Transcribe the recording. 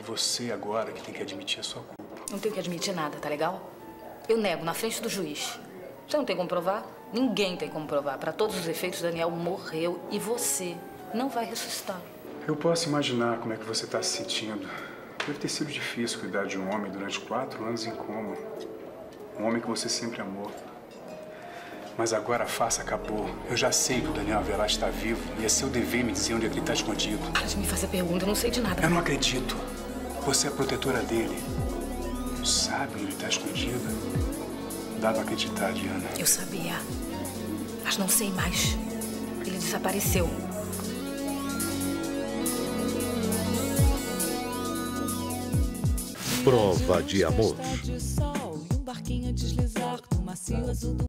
É você agora que tem que admitir a sua culpa. Não tenho que admitir nada, tá legal? Eu nego na frente do juiz. Você não tem como provar? Ninguém tem como provar. Para todos os efeitos, Daniel morreu e você não vai ressuscitar. Eu posso imaginar como é que você está se sentindo. Deve ter sido difícil cuidar de um homem durante quatro anos em coma. Um homem que você sempre amou. Mas agora a farsa acabou. Eu já sei que o Daniel Avelar está vivo e é seu dever me dizer onde é ele está escondido. Para de me fazer pergunta, eu não sei de nada. Eu não acredito. Você é a protetora dele. Não sabe onde ele está escondido? Dá pra acreditar, Diana. Eu sabia. Mas não sei mais. Ele desapareceu. Prova de amor.